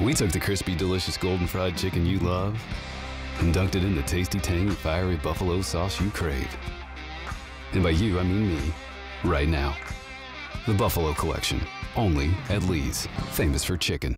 We took the crispy, delicious golden fried chicken you love and dunked it in the tasty, tangy, fiery buffalo sauce you crave. And by you, I mean me, right now. The Buffalo Collection, only at Lee's, famous for chicken.